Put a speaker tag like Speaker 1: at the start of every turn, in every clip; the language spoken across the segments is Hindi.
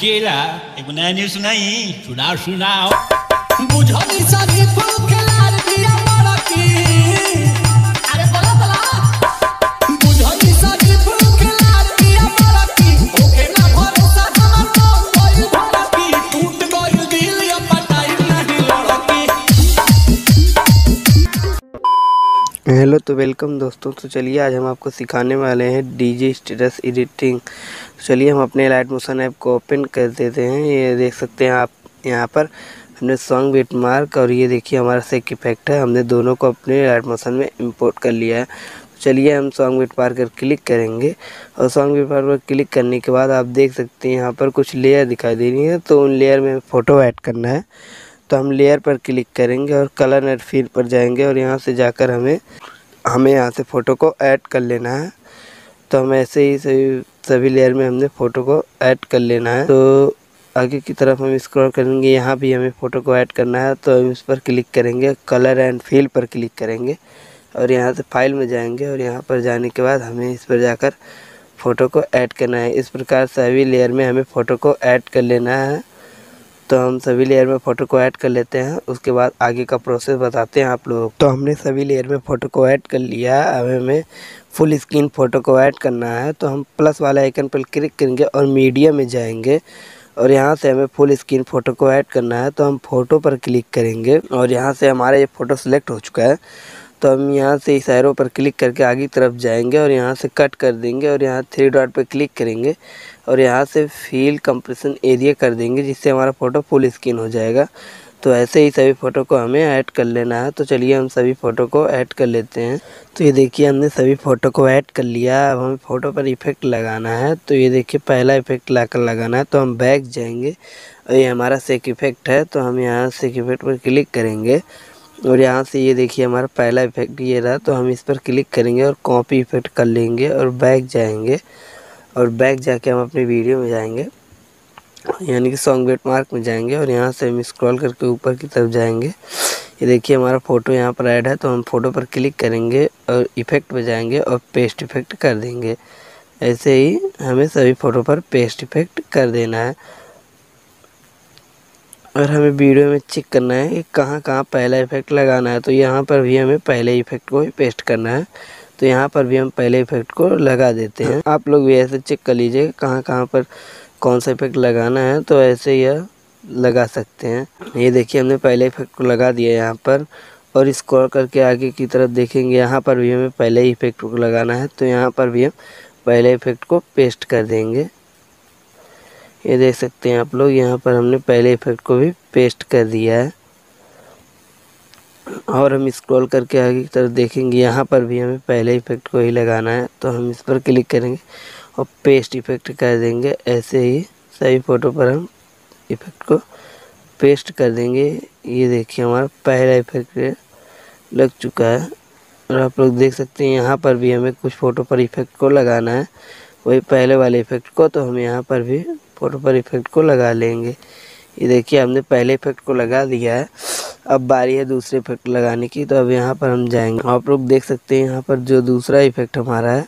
Speaker 1: केला
Speaker 2: एक नया न्यूज़ सुनाई
Speaker 1: सुनाओ सुनाओ
Speaker 3: बुझनी सभी
Speaker 4: हेलो तो वेलकम दोस्तों तो चलिए आज हम आपको सिखाने वाले हैं डीजे स्टेटस एडिटिंग तो चलिए हम अपने लाइट मोशन ऐप को ओपन कर देते हैं। ये देख सकते हैं आप यहाँ पर हमने सॉन्ग बीट मार्क और ये देखिए हमारा सेक इफ़ेक्ट है। हमने दोनों को अपने लाइट मोशन में इंपोर्ट कर लिया है। तो चलिए हम सॉन्ग बीट पर क्लिक करेंगे और सॉन्ग बीट मार्क पर क्लिक करने के बाद आप देख सकते हैं यहाँ पर कुछ लेयर दिखाई दे रही है। तो उन लेयर में फ़ोटो ऐड करना है। तो हम लेयर पर क्लिक करेंगे और कलर एंड फील पर जाएँगे और यहाँ से जाकर हमें हमें यहाँ से फ़ोटो को ऐड कर लेना है। तो हम ऐसे ही सभी सभी लेयर में हमने फ़ोटो को ऐड कर लेना है। तो आगे की तरफ़ हम स्क्रॉल करेंगे, यहाँ भी हमें फ़ोटो को ऐड करना है। तो हम इस पर क्लिक करेंगे कलर एंड फील पर क्लिक करेंगे और यहाँ से फ़ाइल में जाएँगे और यहाँ पर जाने के बाद हमें इस पर जाकर फ़ोटो को ऐड करना है। इस प्रकार सभी लेयर में हमें फ़ोटो को ऐड कर लेना है। तो हम सभी लेयर में फ़ोटो को ऐड कर लेते हैं। उसके बाद आगे का प्रोसेस बताते हैं आप लोग तो हमने सभी लेयर में फ़ोटो को ऐड कर लिया। है अब हमें फुल स्क्रीन फ़ोटो को ऐड करना है। तो हम प्लस वाला आइकन पर क्लिक करेंगे और मीडिया में जाएँगे। और यहाँ से हमें फुल स्क्रीन फ़ोटो को ऐड करना है। तो हम फ़ोटो पर क्लिक करेंगे। और यहाँ से हमारा ये फ़ोटो सिलेक्ट हो चुका है। तो हम यहाँ से इस एरो पर क्लिक करके आगे की तरफ़ जाएँगे और यहाँ से कट कर देंगे और यहाँ थ्री डॉट पर क्लिक करेंगे और यहाँ से फील कंप्रेशन एरिया कर देंगे जिससे हमारा फ़ोटो फुल स्क्रीन हो जाएगा। तो ऐसे ही सभी फ़ोटो को हमें ऐड कर लेना है। तो चलिए हम सभी फ़ोटो को ऐड कर लेते हैं। तो ये देखिए हमने सभी फ़ोटो को ऐड कर लिया। अब हमें फ़ोटो पर इफ़ेक्ट लगाना है। तो ये देखिए पहला इफ़ेक्ट लाकर लगाना है। तो हम बैक जाएँगे। और ये हमारा सेक इफ़ेक्ट है। तो हम यहाँ सेक इफ़ेक्ट पर क्लिक करेंगे। और यहाँ से ये देखिए हमारा पहला इफ़ेक्ट ये रहा तो हम इस पर क्लिक करेंगे और कॉपी इफ़ेक्ट कर लेंगे और बैक जाएँगे। और बैक जाके हम अपनी वीडियो में जाएँगे। यानी कि सॉन्ग बेट मार्क में जाएँगे और यहाँ से हम स्क्रॉल करके ऊपर की तरफ़ जाएँगे। ये देखिए हमारा फ़ोटो यहाँ पर ऐड है तो हम फ़ोटो पर क्लिक करेंगे और इफ़ेक्ट में जाएँगे और पेस्ट इफ़ेक्ट कर देंगे। ऐसे ही हमें सभी फ़ोटो पर पेस्ट इफ़ेक्ट कर देना है। और हमें वीडियो में चेक करना है कि कहाँ कहाँ पहला इफ़ेक्ट लगाना है तो यहाँ पर भी हमें पहले इफ़ेक्ट को ही पेस्ट करना है। तो यहाँ पर भी हम पहले इफ़ेक्ट को लगा देते हैं। आप लोग भी ऐसे चेक कर लीजिए कहाँ कहाँ पर कौन सा इफ़ेक्ट लगाना है तो ऐसे यह लगा सकते हैं। ये देखिए, हमने पहले इफ़ेक्ट को लगा दिया यहाँ पर। और स्क्रॉल करके आगे की तरफ़ देखेंगे, यहाँ पर भी हमें पहले इफ़ेक्ट को लगाना है तो यहाँ पर भी हम पहले इफ़ेक्ट को पेस्ट कर देंगे। ये देख सकते हैं आप लोग, यहाँ पर हमने पहले इफ़ेक्ट को भी पेस्ट कर दिया है। और हम स्क्रॉल करके आगे की तरफ़ देखेंगे, यहाँ पर भी हमें पहले इफ़ेक्ट को ही लगाना है तो हम इस पर क्लिक करेंगे और पेस्ट इफ़ेक्ट कर देंगे। ऐसे ही सभी फ़ोटो पर हम इफ़ेक्ट को पेस्ट कर देंगे। ये देखिए हमारा पहला इफ़ेक्ट लग चुका है। और आप लोग देख सकते हैं, यहाँ पर भी हमें कुछ फ़ोटो पर इफ़ेक्ट को लगाना है। वही पहले वाले इफ़ेक्ट को तो हम यहाँ पर भी फ़ोटो पर इफ़ेक्ट को लगा लेंगे। ये देखिए, हमने पहले इफ़ेक्ट को लगा दिया है। अब बारी है दूसरे इफ़ेक्ट लगाने की तो अब यहाँ पर हम जाएँगे। आप लोग देख सकते हैं यहाँ पर जो दूसरा इफ़ेक्ट हमारा है,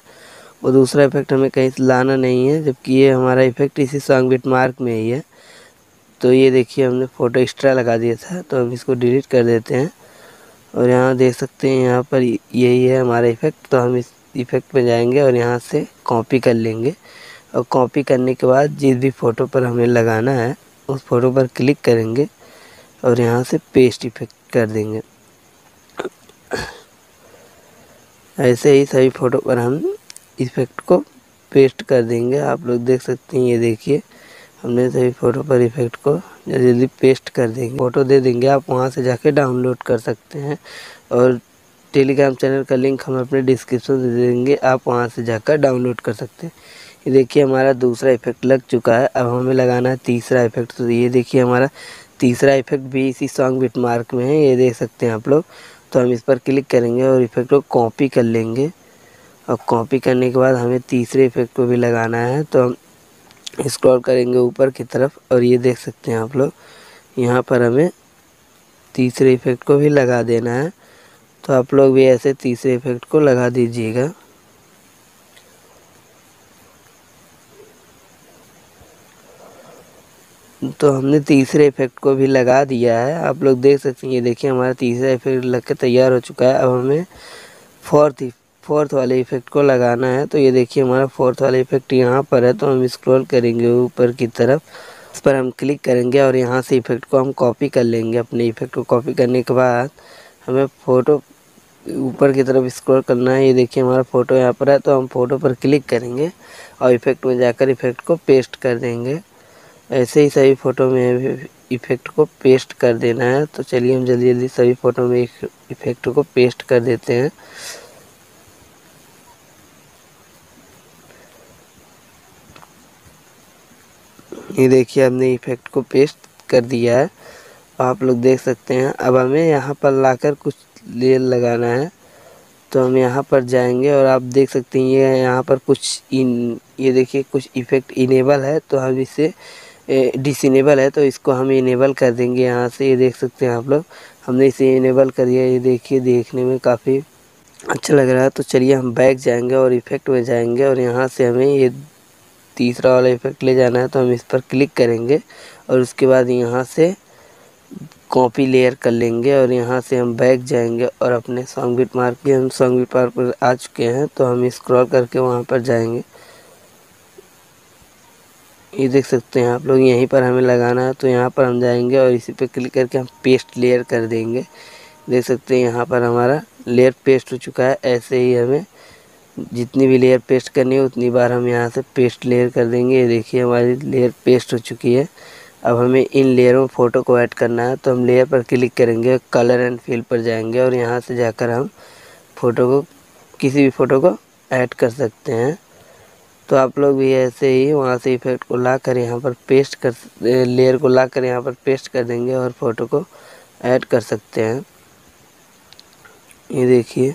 Speaker 4: वो दूसरा इफ़ेक्ट हमें कहीं से लाना नहीं है, जबकि ये हमारा इफ़ेक्ट इसी सॉन्ग बिट मार्क में ही है। तो ये देखिए, हमने फ़ोटो एक्स्ट्रा लगा दिया था तो हम इसको डिलीट कर देते हैं। और यहाँ देख सकते हैं, यहाँ पर यही है हमारा इफ़ेक्ट। तो हम इस इफ़ेक्ट में जाएँगे और यहाँ से कॉपी कर लेंगे। और कॉपी करने के बाद जिस भी फ़ोटो पर हमें लगाना है, उस फ़ोटो पर क्लिक करेंगे और यहाँ से पेस्ट इफ़ेक्ट कर देंगे। ऐसे ही सभी फ़ोटो पर हम इफ़ेक्ट को पेस्ट कर देंगे। आप लोग देख सकते हैं, ये देखिए, हमने सभी फ़ोटो पर इफ़ेक्ट को जल्दी जल्दी पेस्ट कर देंगे। फ़ोटो दे देंगे, आप वहाँ से जाके डाउनलोड कर सकते हैं और टेलीग्राम चैनल का लिंक हम अपने डिस्क्रिप्शन दे देंगे। आप वहाँ से जाकर डाउनलोड कर सकते हैं। ये देखिए हमारा दूसरा इफ़ेक्ट लग चुका है। अब हमें लगाना है तीसरा इफ़ेक्ट तो ये देखिए हमारा तीसरा इफ़ेक्ट भी इसी सॉन्ग बिट मार्क में है, ये देख सकते हैं आप लोग। तो हम इस पर क्लिक करेंगे और इफ़ेक्ट को कॉपी कर लेंगे। और कॉपी करने के बाद हमें तीसरे इफ़ेक्ट को भी लगाना है। तो हम स्क्रॉल करेंगे ऊपर की तरफ़ और ये देख सकते हैं आप लोग। यहाँ पर हमें तीसरे इफ़ेक्ट को भी लगा देना है। तो आप लोग भी ऐसे तीसरे इफ़ेक्ट को लगा दीजिएगा। तो हमने तीसरे इफ़ेक्ट को भी लगा दिया है। आप लोग देख सकते हैं, ये देखिए हमारा तीसरा इफ़ेक्ट लग के तैयार हो चुका है। अब हमें फोर्थ फोर्थ वाले इफ़ेक्ट को लगाना है। तो ये देखिए हमारा फोर्थ वाला इफ़ेक्ट यहाँ पर है तो हम स्क्रॉल करेंगे ऊपर की तरफ़। उस पर हम क्लिक करेंगे और यहाँ से इफ़ेक्ट को हम कॉपी कर लेंगे। अपने इफ़ेक्ट को कॉपी करने के बाद हमें फ़ोटो ऊपर की तरफ़ स्क्रॉल करना है। ये देखिए हमारा फ़ोटो यहाँ पर है तो हम फ़ोटो पर क्लिक करेंगे और इफ़ेक्ट में जाकर इफ़ेक्ट को पेस्ट कर देंगे। ऐसे ही सभी फ़ोटो में इफ़ेक्ट को पेस्ट कर देना है। तो चलिए हम जल्दी जल्दी सभी फ़ोटो में इफ़ेक्ट को पेस्ट कर देते हैं। ये देखिए, हमने इफ़ेक्ट को पेस्ट कर दिया है। आप लोग देख सकते हैं। अब हमें यहाँ पर लाकर कुछ लेयर लगाना है। तो हम यहाँ पर जाएँगे और आप देख सकते हैं, ये यहाँ पर कुछ इन, ये देखिए, कुछ इफ़ेक्ट इनेबल है। तो हम इसे डिसनेबल है तो इसको हम इनेबल कर देंगे यहाँ से, ये देख सकते हैं आप लोग। हमने इसे इनेबल कर दिया, ये देखिए, देखने में काफ़ी अच्छा लग रहा है। तो चलिए, हम बैक जाएँगे और इफ़ेक्ट में जाएँगे और यहाँ से हमें ये तीसरा वाला इफ़ेक्ट ले जाना है तो हम इस पर क्लिक करेंगे और उसके बाद यहाँ से कॉपी लेयर कर लेंगे और यहाँ से हम बैक जाएँगे और अपने सॉन्ग बिट मार्क के हम सॉन्ग बिट मार्क पर आ चुके हैं तो हम स्क्रॉल करके वहाँ पर जाएँगे। ये देख सकते हैं आप लोग, यहीं पर हमें लगाना है तो यहाँ पर हम जाएँगे और इसी पे क्लिक करके हम पेस्ट लेयर कर देंगे। देख सकते हैं यहाँ पर हमारा लेयर पेस्ट हो चुका है, ऐसे ही हमें जितनी भी लेयर पेस्ट करनी है, उतनी बार हम यहाँ से पेस्ट लेयर कर देंगे। ये देखिए हमारी लेयर पेस्ट हो चुकी है। अब हमें इन लेयरों में फ़ोटो को ऐड करना है तो हम लेयर पर क्लिक करेंगे कलर एंड फिल पर जाएँगे और यहाँ से जाकर हम फ़ोटो को, किसी भी फ़ोटो को ऐड कर सकते हैं। तो आप लोग भी ऐसे ही वहाँ से इफ़ेक्ट को ला कर यहाँ पर पेस्ट कर लेयर को ला कर यहाँ पर पेस्ट कर देंगे और फ़ोटो को ऐड कर सकते हैं। ये देखिए।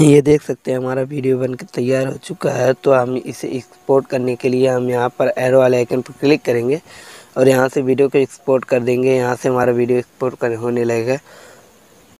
Speaker 4: ये देख सकते हैं हमारा वीडियो बनकर तैयार हो चुका है। तो हम इसे एक्सपोर्ट करने के लिए हम यहाँ पर एरो वाले आइकन पर क्लिक करेंगे और यहाँ से वीडियो को एक्सपोर्ट कर देंगे। यहाँ से हमारा वीडियो एक्सपोर्ट कर होने लगेगा।